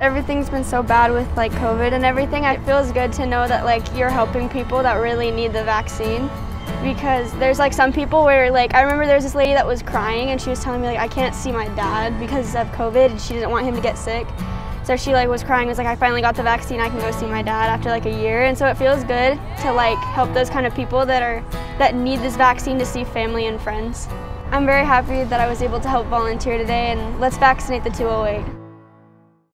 Everything's been so bad with like COVID and everything. It feels good to know that like you're helping people that really need the vaccine because there's like some people where like I remember there was this lady that was crying and she was telling me like I can't see my dad because of COVID and she didn't want him to get sick. So she like was crying, was like, I finally got the vaccine, I can go see my dad after like a year. And so it feels good to like help those kind of people that are that need this vaccine to see family and friends. I'm very happy that I was able to help volunteer today and let's vaccinate the 208.